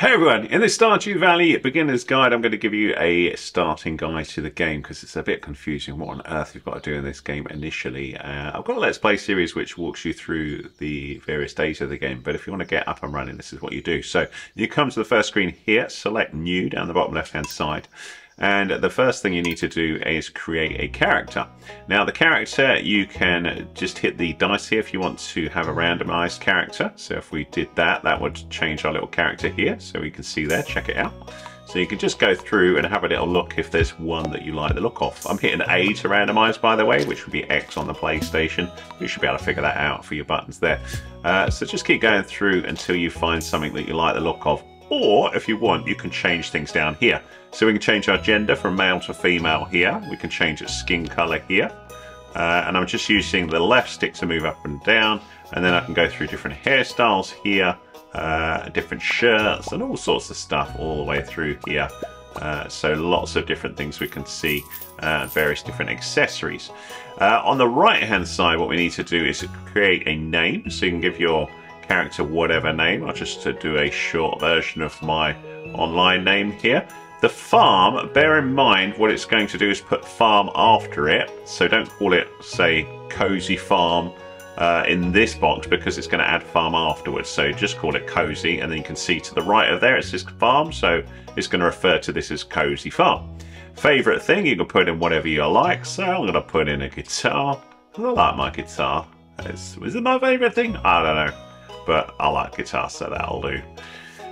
Hey everyone, in this Stardew Valley beginner's guide I'm going to give you a starting guide to the game because it's a bit confusing what on earth you've got to do in this game initially. Uh, I've got a Let's Play series which walks you through the various days of the game but if you want to get up and running this is what you do. So you come to the first screen here, select new down the bottom left hand side and the first thing you need to do is create a character. Now the character, you can just hit the dice here if you want to have a randomized character. So if we did that, that would change our little character here. So we can see there, check it out. So you can just go through and have a little look if there's one that you like the look of. I'm hitting A to randomize by the way, which would be X on the PlayStation. You should be able to figure that out for your buttons there. Uh, so just keep going through until you find something that you like the look of. Or if you want, you can change things down here. So we can change our gender from male to female here. We can change its skin color here. Uh, and I'm just using the left stick to move up and down. And then I can go through different hairstyles here, uh, different shirts and all sorts of stuff all the way through here. Uh, so lots of different things we can see, uh, various different accessories. Uh, on the right hand side, what we need to do is create a name. So you can give your character whatever name. I'll just do a short version of my online name here. The farm, bear in mind what it's going to do is put farm after it. So don't call it, say, cozy farm uh, in this box because it's going to add farm afterwards. So just call it cozy and then you can see to the right of there it says farm. So it's going to refer to this as cozy farm. Favorite thing, you can put in whatever you like. So I'm going to put in a guitar. I like my guitar. Is, is it my favorite thing? I don't know. But I like guitar, so that'll do.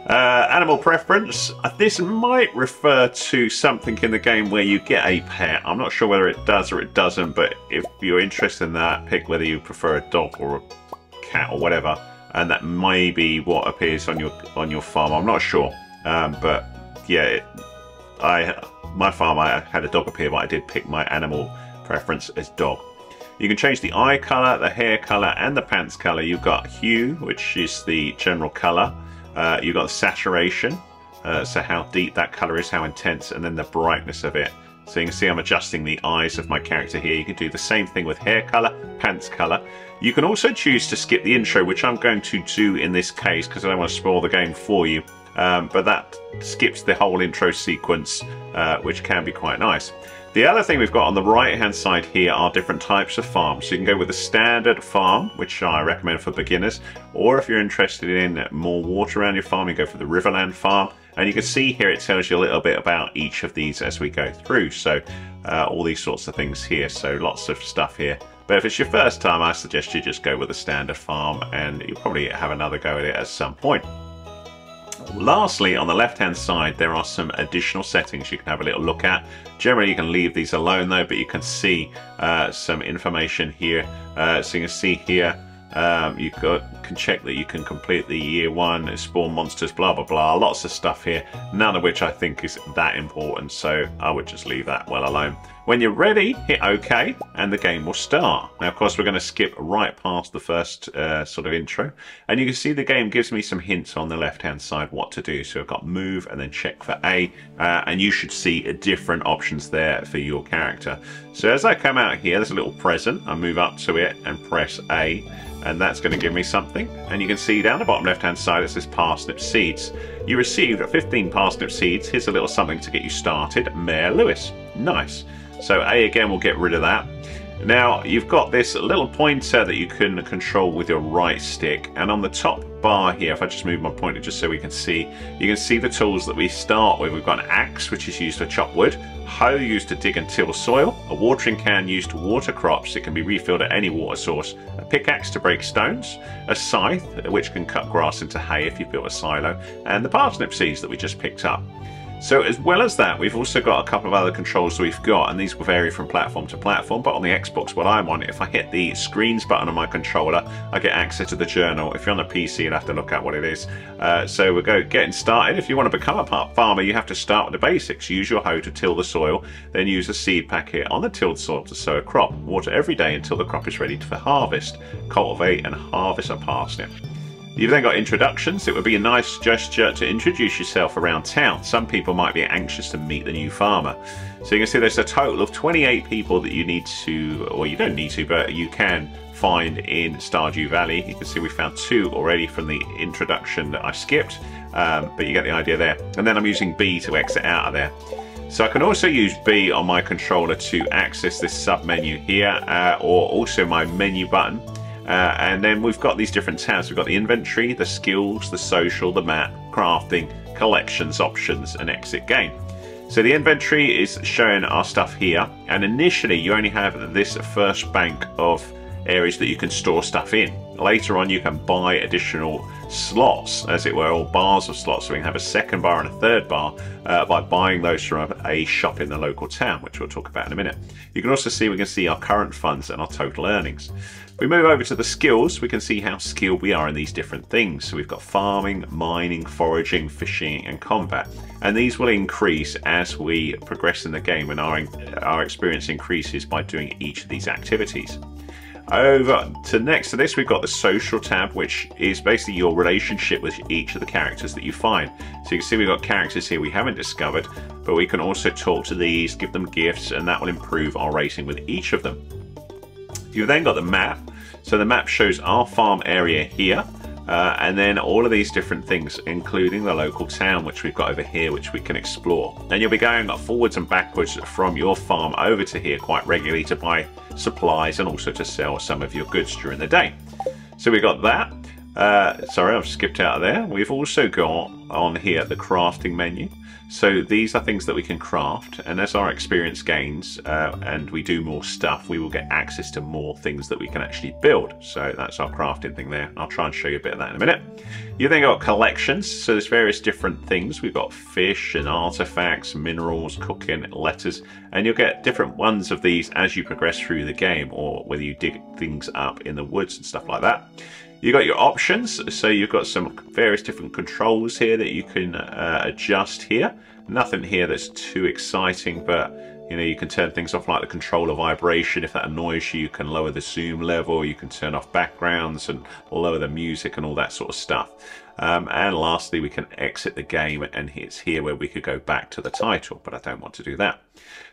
Uh, animal preference. This might refer to something in the game where you get a pet. I'm not sure whether it does or it doesn't, but if you're interested in that, pick whether you prefer a dog or a cat or whatever, and that may be what appears on your on your farm. I'm not sure, um, but yeah, it, I my farm I had a dog appear, but I did pick my animal preference as dog. You can change the eye colour, the hair colour, and the pants colour. You've got hue, which is the general colour. Uh, you've got saturation, uh, so how deep that colour is, how intense, and then the brightness of it. So you can see I'm adjusting the eyes of my character here. You can do the same thing with hair colour, pants colour. You can also choose to skip the intro, which I'm going to do in this case because I don't want to spoil the game for you. Um, but that skips the whole intro sequence, uh, which can be quite nice. The other thing we've got on the right hand side here are different types of farms. So you can go with a standard farm, which I recommend for beginners, or if you're interested in more water around your farm, you go for the Riverland farm. And you can see here it tells you a little bit about each of these as we go through. So uh, all these sorts of things here, so lots of stuff here. But if it's your first time, I suggest you just go with a standard farm and you'll probably have another go at it at some point. Lastly, on the left hand side, there are some additional settings you can have a little look at. Generally, you can leave these alone though, but you can see uh, some information here. Uh, so you can see here, um, you got, can check that you can complete the year one, spawn monsters, blah, blah, blah. Lots of stuff here, none of which I think is that important. So I would just leave that well alone. When you're ready, hit OK and the game will start. Now, of course, we're going to skip right past the first uh, sort of intro. And you can see the game gives me some hints on the left-hand side what to do. So I've got move and then check for A. Uh, and you should see different options there for your character. So as I come out here, there's a little present. I move up to it and press A. And that's going to give me something. And you can see down the bottom left-hand side, it says parsnip seeds. You received 15 parsnip seeds. Here's a little something to get you started. Mayor Lewis. Nice. So A again we'll get rid of that. Now you've got this little pointer that you can control with your right stick and on the top bar here, if I just move my pointer just so we can see, you can see the tools that we start with. We've got an axe which is used to chop wood, hoe used to dig and till soil, a watering can used to water crops, it can be refilled at any water source, a pickaxe to break stones, a scythe which can cut grass into hay if you've built a silo, and the parsnip seeds that we just picked up. So as well as that, we've also got a couple of other controls we've got, and these will vary from platform to platform, but on the Xbox, what I'm on, if I hit the screens button on my controller, I get access to the journal. If you're on a PC, you'll have to look at what it is. Uh, so we're go getting started. If you want to become a farmer, you have to start with the basics. Use your hoe to till the soil, then use a seed packet on the tilled soil to sow a crop. Water every day until the crop is ready for harvest. Cultivate and harvest a parsnip. You've then got introductions. It would be a nice gesture to introduce yourself around town. Some people might be anxious to meet the new farmer. So you can see there's a total of 28 people that you need to, or you don't need to, but you can find in Stardew Valley. You can see we found two already from the introduction that I skipped, um, but you get the idea there. And then I'm using B to exit out of there. So I can also use B on my controller to access this sub menu here, uh, or also my menu button. Uh, and then we've got these different tabs. We've got the inventory, the skills, the social, the map, crafting, collections, options, and exit game. So the inventory is showing our stuff here, and initially you only have this first bank of areas that you can store stuff in. Later on you can buy additional slots, as it were, or bars of slots, so we can have a second bar and a third bar uh, by buying those from a shop in the local town, which we'll talk about in a minute. You can also see, we can see our current funds and our total earnings. We move over to the skills, we can see how skilled we are in these different things. So we've got farming, mining, foraging, fishing, and combat. And these will increase as we progress in the game and our, our experience increases by doing each of these activities. Over to next to this, we've got the social tab, which is basically your relationship with each of the characters that you find. So you can see we've got characters here we haven't discovered, but we can also talk to these, give them gifts, and that will improve our rating with each of them. You've then got the map. So the map shows our farm area here. Uh, and then all of these different things, including the local town, which we've got over here, which we can explore. Then you'll be going forwards and backwards from your farm over to here quite regularly to buy supplies and also to sell some of your goods during the day. So we got that. Uh, sorry, I've skipped out of there. We've also got on here the crafting menu. So these are things that we can craft, and as our experience gains uh, and we do more stuff, we will get access to more things that we can actually build. So that's our crafting thing there. I'll try and show you a bit of that in a minute. You then got collections, so there's various different things. We've got fish and artifacts, minerals, cooking, letters, and you'll get different ones of these as you progress through the game, or whether you dig things up in the woods and stuff like that. You've got your options, so you've got some various different controls here that you can uh, adjust here. Nothing here that's too exciting, but you know you can turn things off like the controller vibration. If that annoys you, you can lower the zoom level, you can turn off backgrounds and lower the music and all that sort of stuff. Um, and lastly, we can exit the game and it's here where we could go back to the title, but I don't want to do that.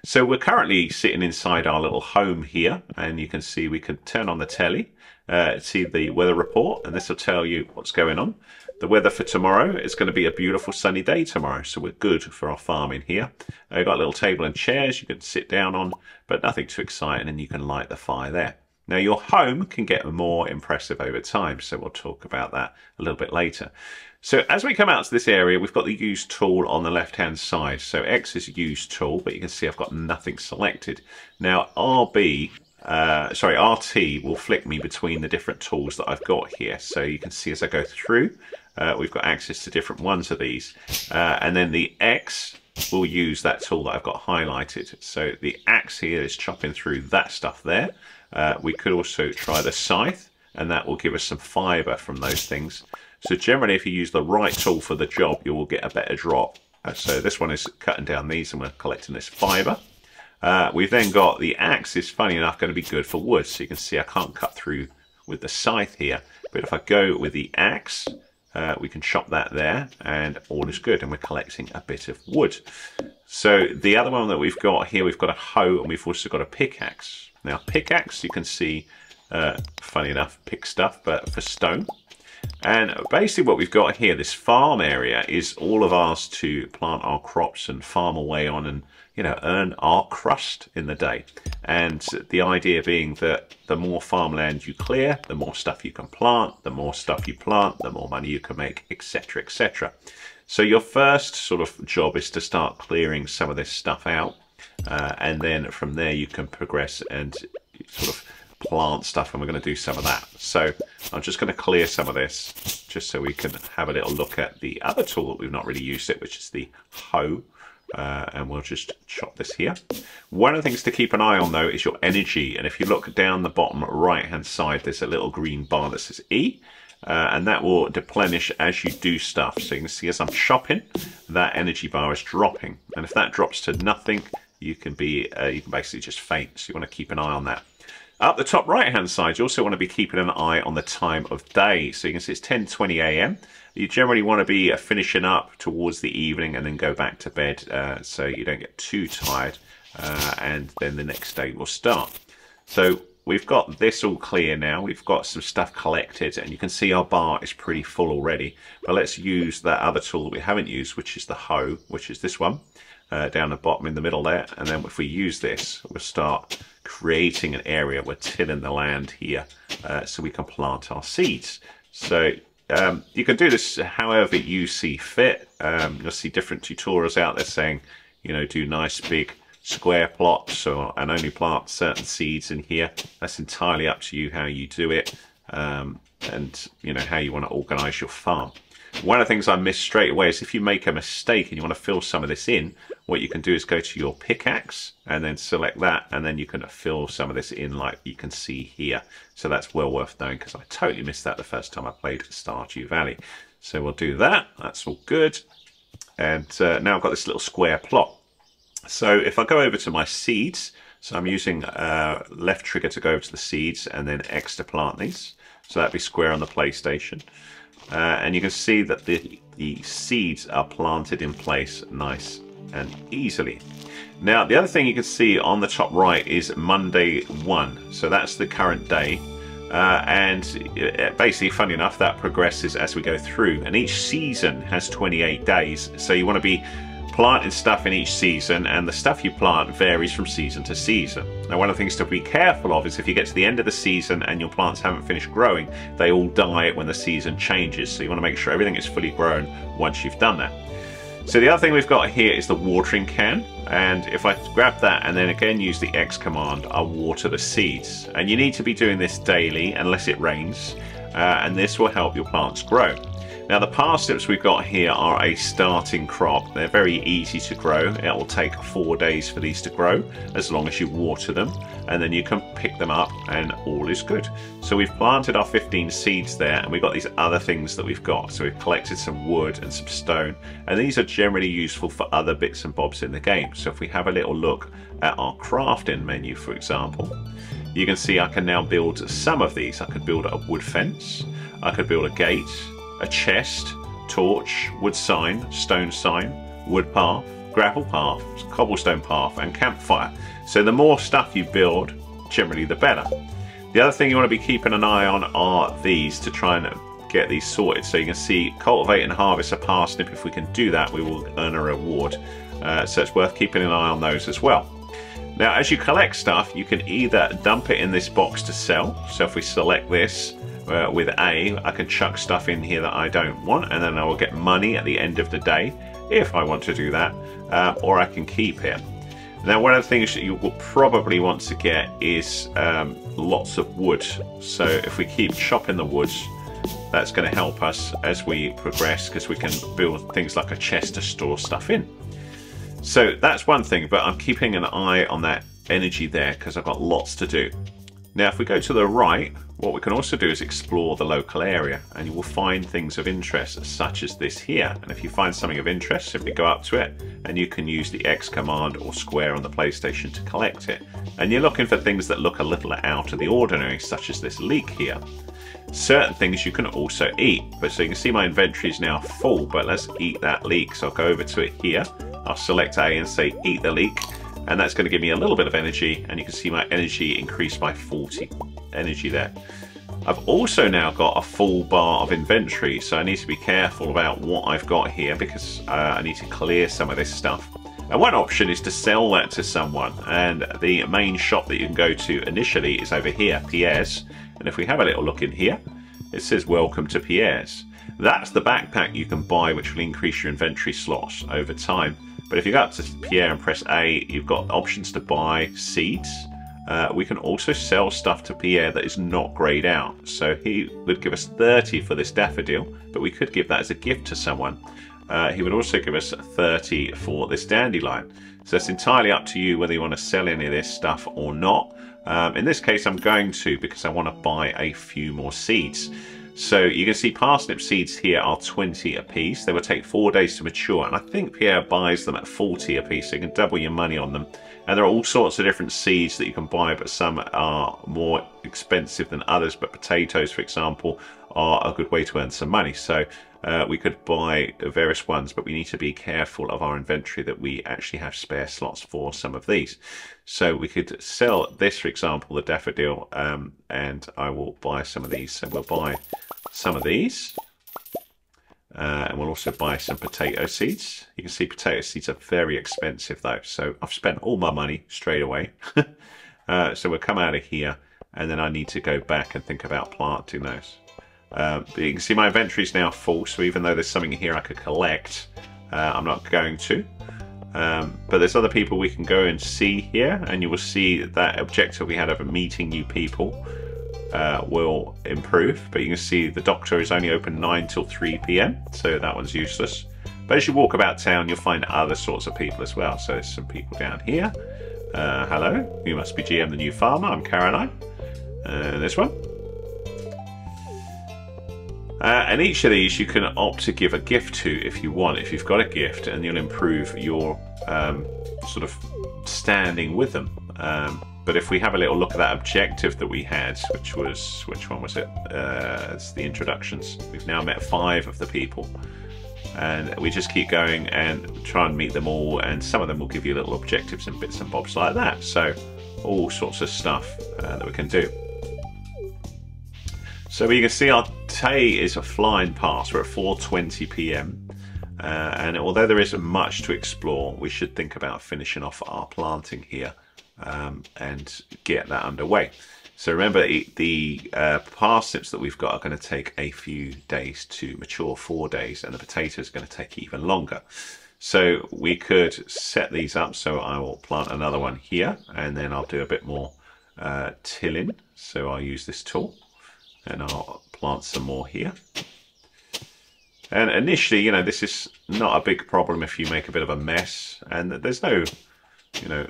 So we're currently sitting inside our little home here and you can see we can turn on the telly uh, see the weather report, and this will tell you what's going on. The weather for tomorrow is going to be a beautiful sunny day tomorrow, so we're good for our farming here. Uh, got a little table and chairs you can sit down on, but nothing too exciting, and you can light the fire there. Now your home can get more impressive over time, so we'll talk about that a little bit later. So as we come out to this area, we've got the use tool on the left-hand side. So X is use tool, but you can see I've got nothing selected. Now RB uh, sorry, RT will flick me between the different tools that I've got here. So you can see as I go through, uh, we've got access to different ones of these. Uh, and then the X will use that tool that I've got highlighted. So the axe here is chopping through that stuff there. Uh, we could also try the scythe, and that will give us some fiber from those things. So generally, if you use the right tool for the job, you will get a better drop. Uh, so this one is cutting down these, and we're collecting this fiber. Uh, we've then got the axe is funny enough going to be good for wood. So you can see I can't cut through with the scythe here. But if I go with the axe, uh, we can chop that there and all is good. And we're collecting a bit of wood. So the other one that we've got here, we've got a hoe and we've also got a pickaxe. Now pickaxe, you can see, uh, funny enough, pick stuff, but for stone. And basically what we've got here, this farm area, is all of ours to plant our crops and farm away on and you know, earn our crust in the day. And the idea being that the more farmland you clear, the more stuff you can plant, the more stuff you plant, the more money you can make, etc., etc. So your first sort of job is to start clearing some of this stuff out. Uh, and then from there you can progress and sort of plant stuff and we're going to do some of that. So I'm just going to clear some of this just so we can have a little look at the other tool that we've not really used it, which is the hoe. Uh, and we'll just chop this here. One of the things to keep an eye on though is your energy and if you look down the bottom right hand side there's a little green bar that says E uh, and that will deplenish as you do stuff. So you can see as I'm chopping that energy bar is dropping and if that drops to nothing you can be uh, you can basically just faint so you want to keep an eye on that. Up the top right hand side you also want to be keeping an eye on the time of day so you can see it's 10:20 a.m. You generally want to be uh, finishing up towards the evening and then go back to bed uh, so you don't get too tired uh, and then the next day will start. So we've got this all clear now. We've got some stuff collected and you can see our bar is pretty full already. But let's use that other tool that we haven't used, which is the hoe, which is this one. Uh, down the bottom in the middle there. And then if we use this we'll start creating an area. We're tilling the land here uh, so we can plant our seeds. So um, you can do this however you see fit. Um, you'll see different tutorials out there saying you know do nice big square plots or and only plant certain seeds in here. That's entirely up to you how you do it um, and you know how you want to organize your farm one of the things I missed straight away is if you make a mistake and you want to fill some of this in, what you can do is go to your pickaxe and then select that and then you can fill some of this in like you can see here. So that's well worth knowing because I totally missed that the first time I played Stardew Valley. So we'll do that. That's all good. And uh, now I've got this little square plot. So if I go over to my seeds, so I'm using uh, left trigger to go over to the seeds and then X to plant these. So that'd be square on the PlayStation. Uh, and you can see that the, the seeds are planted in place nice and easily. Now, the other thing you can see on the top right is Monday 1. So that's the current day. Uh, and uh, basically, funny enough, that progresses as we go through. And each season has 28 days. So you want to be planting stuff in each season, and the stuff you plant varies from season to season. Now, one of the things to be careful of is if you get to the end of the season and your plants haven't finished growing, they all die when the season changes. So you want to make sure everything is fully grown once you've done that. So the other thing we've got here is the watering can. And if I grab that and then again use the X command, I'll water the seeds. And you need to be doing this daily unless it rains. Uh, and this will help your plants grow. Now the parsnips we've got here are a starting crop. They're very easy to grow. It will take four days for these to grow as long as you water them and then you can pick them up and all is good. So we've planted our 15 seeds there and we've got these other things that we've got. So we've collected some wood and some stone and these are generally useful for other bits and bobs in the game. So if we have a little look at our crafting menu for example, you can see I can now build some of these. I could build a wood fence, I could build a gate, a chest, torch, wood sign, stone sign, wood path, gravel path, cobblestone path, and campfire. So the more stuff you build, generally the better. The other thing you want to be keeping an eye on are these to try and get these sorted. So you can see cultivate and harvest a parsnip. If we can do that, we will earn a reward. Uh, so it's worth keeping an eye on those as well. Now, as you collect stuff, you can either dump it in this box to sell. So if we select this, uh, with A, I can chuck stuff in here that I don't want, and then I will get money at the end of the day if I want to do that, uh, or I can keep it. Now, one of the things that you will probably want to get is um, lots of wood. So if we keep chopping the woods, that's going to help us as we progress because we can build things like a chest to store stuff in. So that's one thing, but I'm keeping an eye on that energy there because I've got lots to do. Now, if we go to the right, what we can also do is explore the local area and you will find things of interest such as this here. And if you find something of interest, simply go up to it and you can use the X command or square on the PlayStation to collect it. And you're looking for things that look a little out of the ordinary, such as this leek here. Certain things you can also eat, but so you can see my inventory is now full, but let's eat that leek. So I'll go over to it here. I'll select A and say eat the leek and that's going to give me a little bit of energy and you can see my energy increase by 40 energy there. I've also now got a full bar of inventory so I need to be careful about what I've got here because uh, I need to clear some of this stuff. And one option is to sell that to someone and the main shop that you can go to initially is over here, Pierre's. And if we have a little look in here, it says welcome to Pierre's. That's the backpack you can buy which will increase your inventory slots over time. But if you go up to Pierre and press A, you've got options to buy seeds. Uh, we can also sell stuff to Pierre that is not grayed out. So he would give us 30 for this daffodil, but we could give that as a gift to someone. Uh, he would also give us 30 for this dandelion. So it's entirely up to you whether you want to sell any of this stuff or not. Um, in this case, I'm going to because I want to buy a few more seeds. So you can see parsnip seeds here are 20 a piece. They will take four days to mature, and I think Pierre buys them at 40 a piece, so you can double your money on them. And there are all sorts of different seeds that you can buy, but some are more expensive than others. But potatoes, for example, are a good way to earn some money. So uh, we could buy various ones, but we need to be careful of our inventory that we actually have spare slots for some of these. So we could sell this, for example, the daffodil, um, and I will buy some of these. So we'll buy some of these. Uh, and we'll also buy some potato seeds. You can see potato seeds are very expensive though. So I've spent all my money straight away. uh, so we'll come out of here and then I need to go back and think about planting those. Uh, but you can see my inventory is now full. So even though there's something here I could collect, uh, I'm not going to. Um, but there's other people we can go and see here and you will see that objective we had of meeting new people uh, will improve. But you can see the doctor is only open 9 till 3 p.m. So that one's useless. But as you walk about town, you'll find other sorts of people as well. So there's some people down here. Uh, hello, you must be GM the new farmer. I'm Caroline. Uh, this one. Uh, and each of these you can opt to give a gift to if you want, if you've got a gift, and you'll improve your um, sort of standing with them. Um, but if we have a little look at that objective that we had, which was, which one was it? Uh, it's the introductions. We've now met five of the people. And we just keep going and try and meet them all. And some of them will give you little objectives and bits and bobs like that. So all sorts of stuff uh, that we can do. So you can see our day is a flying past. We're at 4.20 p.m. Uh, and although there isn't much to explore, we should think about finishing off our planting here um, and get that underway. So remember, the uh, parsnips that we've got are going to take a few days to mature, four days, and the potato is going to take even longer. So we could set these up. So I will plant another one here, and then I'll do a bit more uh, tilling. So I'll use this tool, and I'll plant some more here. And initially, you know, this is not a big problem if you make a bit of a mess, and there's no, you know,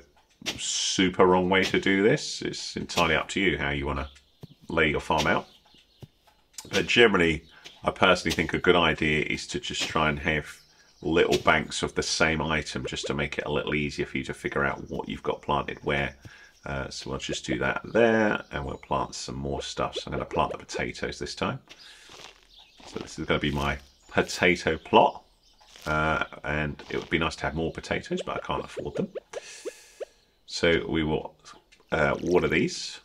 super wrong way to do this. It's entirely up to you how you want to lay your farm out. But generally, I personally think a good idea is to just try and have little banks of the same item just to make it a little easier for you to figure out what you've got planted where. Uh, so we'll just do that there and we'll plant some more stuff. So I'm going to plant the potatoes this time. So this is going to be my potato plot. Uh, and it would be nice to have more potatoes, but I can't afford them. So we will uh, water these.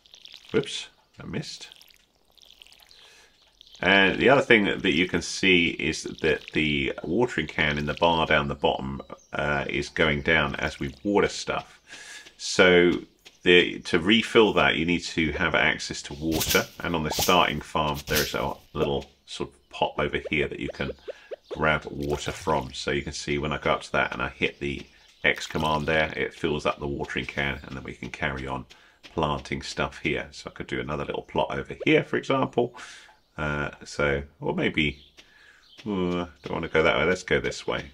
Whoops, I missed. And the other thing that you can see is that the watering can in the bar down the bottom uh, is going down as we water stuff. So the, to refill that, you need to have access to water. And on the starting farm, there's a little sort of pot over here that you can grab water from. So you can see when I go up to that and I hit the X command there, it fills up the watering can and then we can carry on planting stuff here. So I could do another little plot over here, for example. Uh, so, or maybe, uh, don't want to go that way, let's go this way.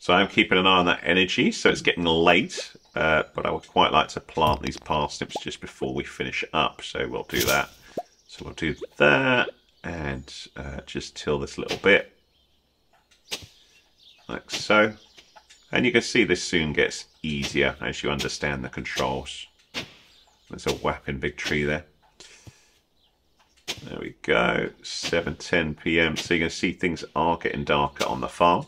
So I'm keeping an eye on that energy, so it's getting late, uh, but I would quite like to plant these parsnips just before we finish up, so we'll do that. So we'll do that, and uh, just till this little bit, like so. And you can see this soon gets easier as you understand the controls. There's a whapping big tree there. There we go, 7.10 p.m. So you can see things are getting darker on the farm.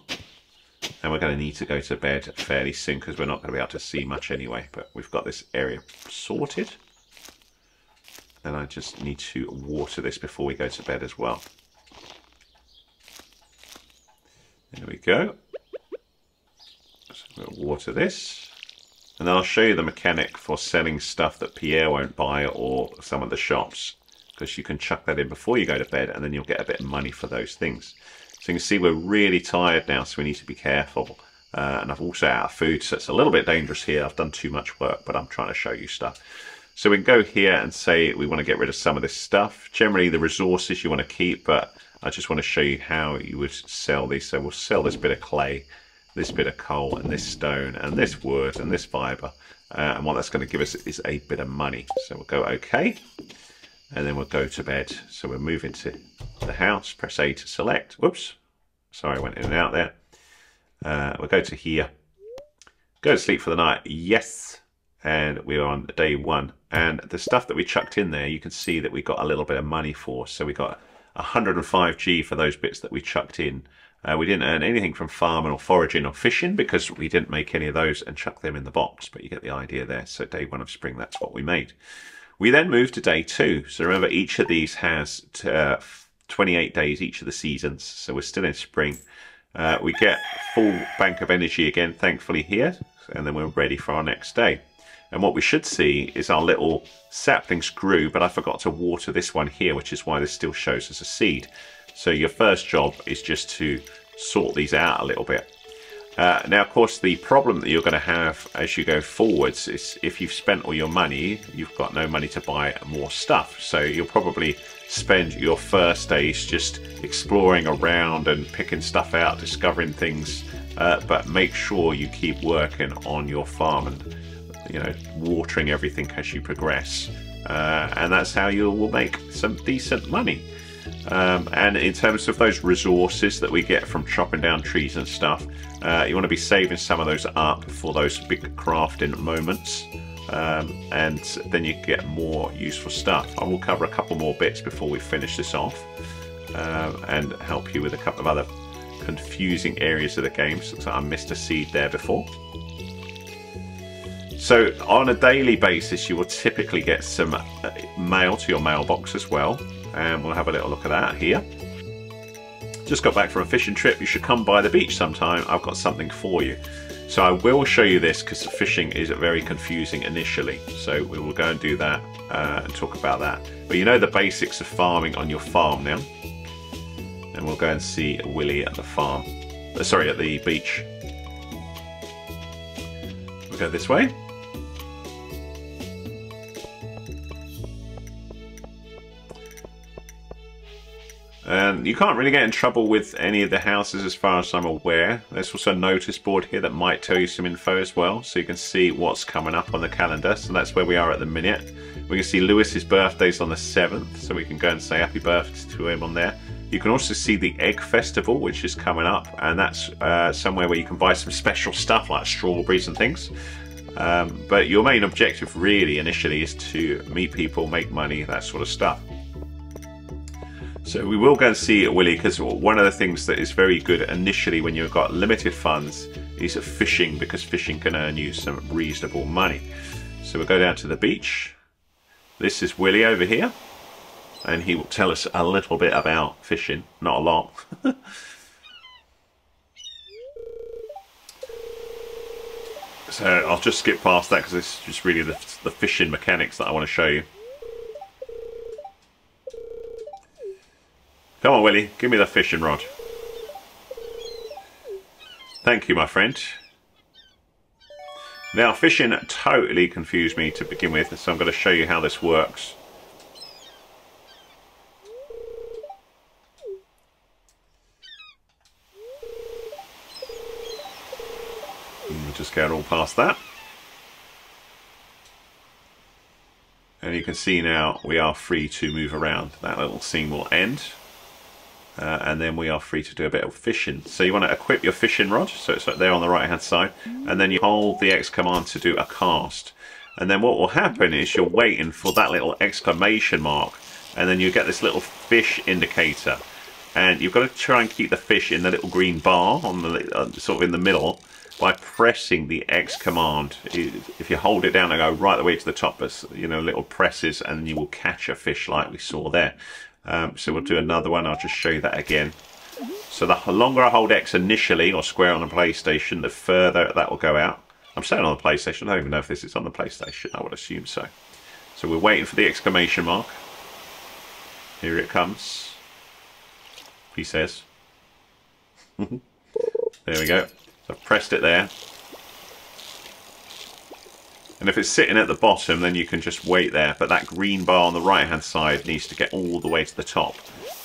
And we're going to need to go to bed fairly soon because we're not going to be able to see much anyway. But we've got this area sorted. And I just need to water this before we go to bed as well. There we go. We'll water this. And then I'll show you the mechanic for selling stuff that Pierre won't buy or some of the shops. Because you can chuck that in before you go to bed and then you'll get a bit of money for those things. So you can see we're really tired now, so we need to be careful. Uh, and I've also out of food, so it's a little bit dangerous here. I've done too much work, but I'm trying to show you stuff. So we can go here and say we want to get rid of some of this stuff. Generally the resources you want to keep, but I just want to show you how you would sell these. So we'll sell this bit of clay this bit of coal and this stone and this wood and this fibre. Uh, and what that's going to give us is a bit of money. So we'll go OK. And then we'll go to bed. So we'll move into the house, press A to select. Whoops. Sorry, I went in and out there. Uh, we'll go to here. Go to sleep for the night. Yes. And we're on day one. And the stuff that we chucked in there, you can see that we got a little bit of money for. So we got 105G for those bits that we chucked in. Uh, we didn't earn anything from farming or foraging or fishing because we didn't make any of those and chuck them in the box, but you get the idea there. So day one of spring, that's what we made. We then move to day two. So remember, each of these has uh, 28 days, each of the seasons. So we're still in spring. Uh, we get full bank of energy again, thankfully, here. And then we're ready for our next day. And what we should see is our little saplings grew, but I forgot to water this one here, which is why this still shows as a seed. So your first job is just to sort these out a little bit. Uh, now, of course, the problem that you're going to have as you go forwards is if you've spent all your money, you've got no money to buy more stuff. So you'll probably spend your first days just exploring around and picking stuff out, discovering things. Uh, but make sure you keep working on your farm and you know watering everything as you progress. Uh, and that's how you will make some decent money. Um, and in terms of those resources that we get from chopping down trees and stuff, uh, you want to be saving some of those up for those big crafting moments. Um, and then you get more useful stuff. I will cover a couple more bits before we finish this off uh, and help you with a couple of other confusing areas of the game. So I missed a seed there before. So on a daily basis, you will typically get some uh, mail to your mailbox as well and we'll have a little look at that here. Just got back from a fishing trip. You should come by the beach sometime. I've got something for you. So I will show you this because fishing is very confusing initially. So we will go and do that uh, and talk about that. But you know the basics of farming on your farm now. And we'll go and see Willy at the farm. Uh, sorry, at the beach. We'll go this way. And you can't really get in trouble with any of the houses as far as I'm aware. There's also a notice board here that might tell you some info as well, so you can see what's coming up on the calendar. So that's where we are at the minute. We can see Lewis's birthday's on the 7th, so we can go and say happy birthday to him on there. You can also see the Egg Festival, which is coming up, and that's uh, somewhere where you can buy some special stuff like strawberries and things. Um, but your main objective really initially is to meet people, make money, that sort of stuff. So we will go and see Willy because one of the things that is very good initially when you've got limited funds is fishing because fishing can earn you some reasonable money. So we'll go down to the beach. This is Willy over here and he will tell us a little bit about fishing, not a lot. so I'll just skip past that because it's just really the, the fishing mechanics that I want to show you. Come on, Willy, give me the fishing rod. Thank you, my friend. Now, fishing totally confused me to begin with, so I'm going to show you how this works. We'll just get all past that. And you can see now we are free to move around. That little scene will end uh, and then we are free to do a bit of fishing. So you want to equip your fishing rod, so it's right there on the right hand side, and then you hold the X command to do a cast. And then what will happen is you're waiting for that little exclamation mark, and then you get this little fish indicator. And you've got to try and keep the fish in the little green bar on the uh, sort of in the middle by pressing the X command. If you hold it down and go right the way to the top, you know, little presses, and you will catch a fish like we saw there. Um, so we'll do another one. I'll just show you that again. So the longer I hold X initially, or square on the PlayStation, the further that will go out. I'm saying on the PlayStation. I don't even know if this is on the PlayStation. I would assume so. So we're waiting for the exclamation mark. Here it comes. He says. there we go. So I've pressed it there. And if it's sitting at the bottom, then you can just wait there. But that green bar on the right-hand side needs to get all the way to the top.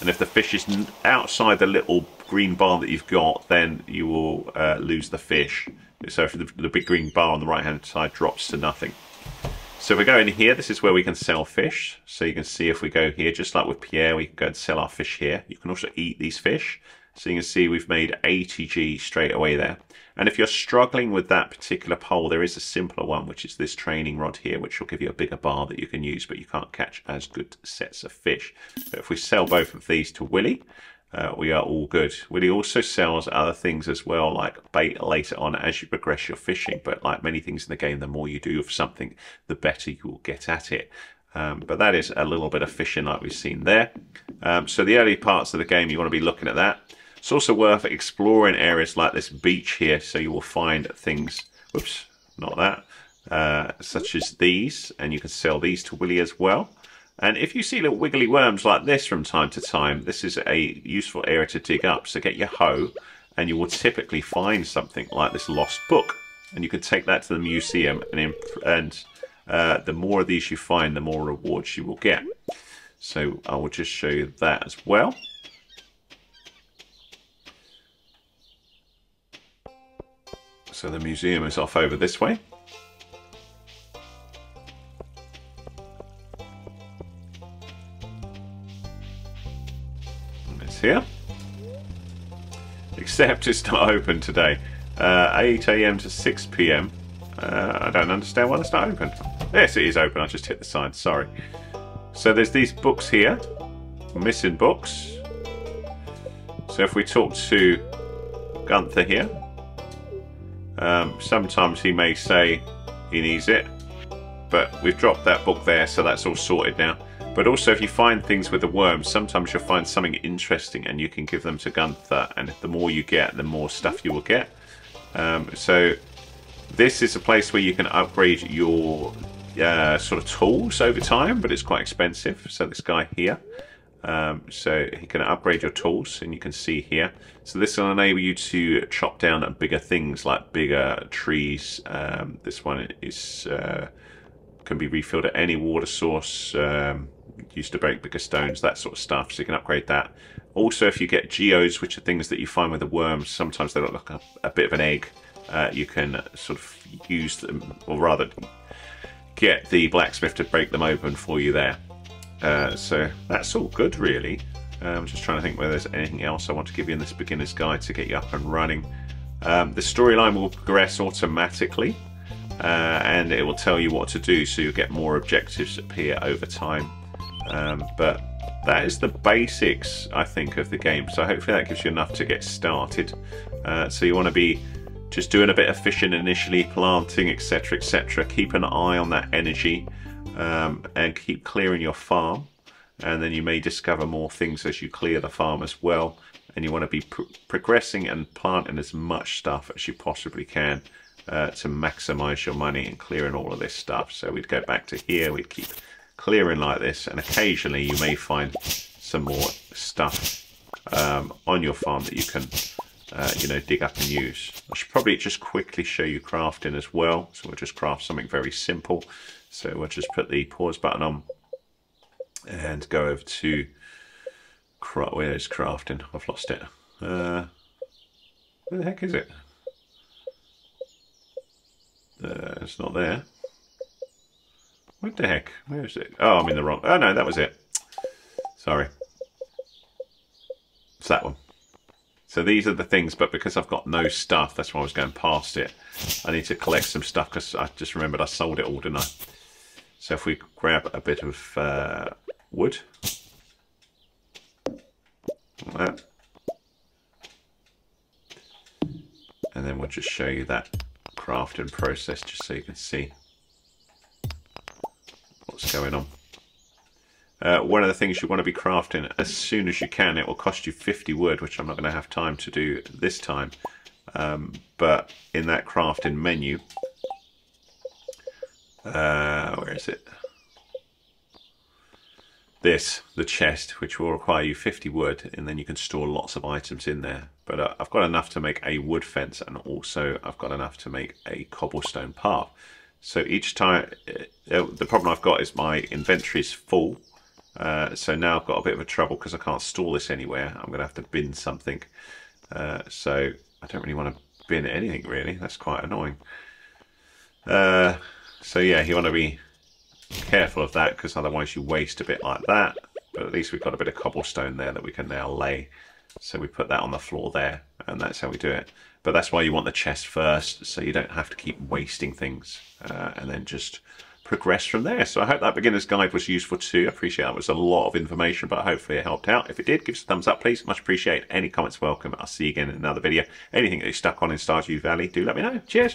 And if the fish is outside the little green bar that you've got, then you will uh, lose the fish. So if the, the big green bar on the right-hand side drops to nothing. So if we go in here, this is where we can sell fish. So you can see if we go here, just like with Pierre, we can go and sell our fish here. You can also eat these fish. So you can see we've made 80G straight away there. And if you're struggling with that particular pole, there is a simpler one, which is this training rod here, which will give you a bigger bar that you can use, but you can't catch as good sets of fish. But if we sell both of these to Willy, uh, we are all good. Willy also sells other things as well, like bait later on as you progress your fishing. But like many things in the game, the more you do of something, the better you will get at it. Um, but that is a little bit of fishing like we've seen there. Um, so the early parts of the game, you want to be looking at that. It's also worth exploring areas like this beach here, so you will find things, whoops, not that, uh, such as these, and you can sell these to Willy as well. And if you see little wiggly worms like this from time to time, this is a useful area to dig up. So get your hoe, and you will typically find something like this lost book. And you can take that to the museum, and, and uh, the more of these you find, the more rewards you will get. So I will just show you that as well. So the museum is off over this way. And it's here. Except it's not open today. Uh, 8 a.m. to 6 p.m. Uh, I don't understand why it's not open. Yes, it is open. I just hit the sign. Sorry. So there's these books here. Missing books. So if we talk to Gunther here, um, sometimes he may say he needs it, but we've dropped that book there, so that's all sorted now. But also, if you find things with the worms, sometimes you'll find something interesting and you can give them to Gunther, and the more you get, the more stuff you will get. Um, so, this is a place where you can upgrade your uh, sort of tools over time, but it's quite expensive. So, this guy here. Um, so you can upgrade your tools and you can see here. So this will enable you to chop down bigger things like bigger trees. Um, this one is uh, can be refilled at any water source. Um, used to break bigger stones, that sort of stuff. So you can upgrade that. Also, if you get geodes, which are things that you find with the worms, sometimes they look like a, a bit of an egg. Uh, you can sort of use them, or rather, get the blacksmith to break them open for you there. Uh, so that's all good, really. Uh, I'm just trying to think whether there's anything else I want to give you in this beginner's guide to get you up and running. Um, the storyline will progress automatically uh, and it will tell you what to do so you'll get more objectives appear over time. Um, but that is the basics, I think, of the game. So hopefully that gives you enough to get started. Uh, so you want to be just doing a bit of fishing initially, planting, etc., etc. Keep an eye on that energy um, and keep clearing your farm. And then you may discover more things as you clear the farm as well. And you want to be pr progressing and planting as much stuff as you possibly can uh, to maximize your money and clearing all of this stuff. So we'd go back to here we'd keep clearing like this and occasionally you may find some more stuff um, on your farm that you can uh, you know dig up and use. I should probably just quickly show you crafting as well. So we'll just craft something very simple so we'll just put the pause button on and go over to where is crafting? I've lost it. Uh, where the heck is it? Uh, it's not there. What the heck? Where is it? Oh, I'm in the wrong. Oh no, that was it. Sorry. It's that one. So these are the things, but because I've got no stuff, that's why I was going past it. I need to collect some stuff because I just remembered I sold it all, didn't I? So if we grab a bit of uh, wood, like that, and then we'll just show you that crafting process just so you can see what's going on. Uh, one of the things you want to be crafting as soon as you can, it will cost you 50 wood, which I'm not going to have time to do this time. Um, but in that crafting menu, uh, where is it? This, the chest, which will require you 50 wood, and then you can store lots of items in there. But uh, I've got enough to make a wood fence, and also I've got enough to make a cobblestone path. So each time, uh, uh the problem I've got is my inventory is full. Uh, so now I've got a bit of a trouble because I can't store this anywhere. I'm going to have to bin something. Uh, so I don't really want to bin anything really. That's quite annoying. So yeah, you want to be careful of that because otherwise you waste a bit like that. But at least we've got a bit of cobblestone there that we can now lay So we put that on the floor there, and that's how we do it. But that's why you want the chest first, so you don't have to keep wasting things, uh, and then just progress from there. So I hope that beginner's guide was useful too. I appreciate that was a lot of information, but hopefully it helped out. If it did, give us a thumbs up, please. Much appreciated. Any comments welcome. I'll see you again in another video. Anything that you're stuck on in Stardew Valley, do let me know. Cheers.